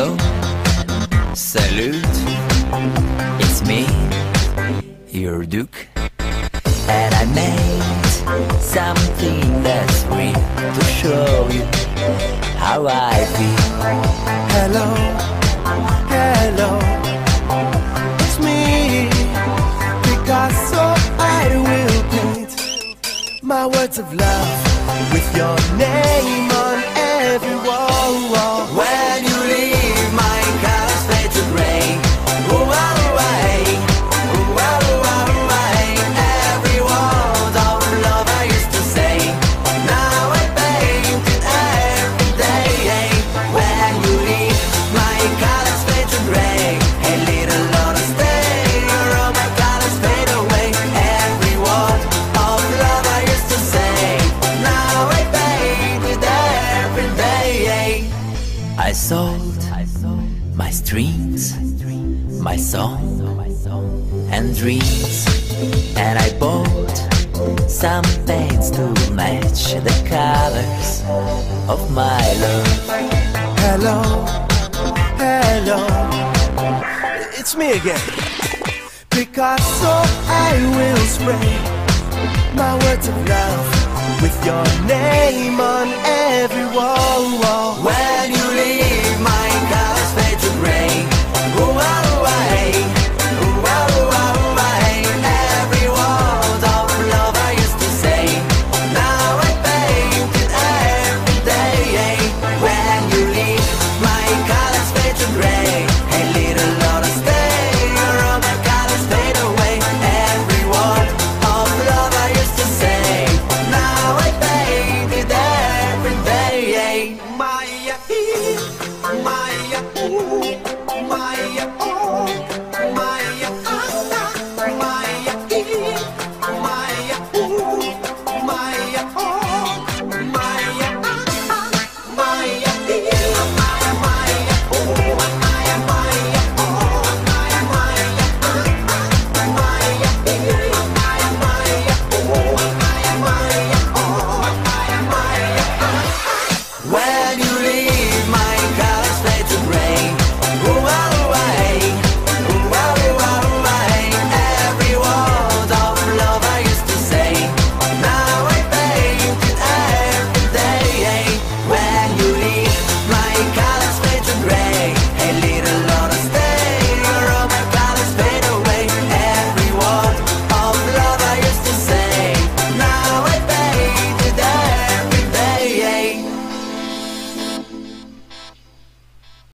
Hello? Salute? It's me, your Duke. And I made something that's real to show you how I feel. Hello? Hello? It's me, Picasso. I will paint my words of love with your name on every wall. Sold my strings, my song, and dreams, and I bought some paints to match the colors of my love. Hello, hello, it's me again. Picasso, I will spray my words of love with your name on wall.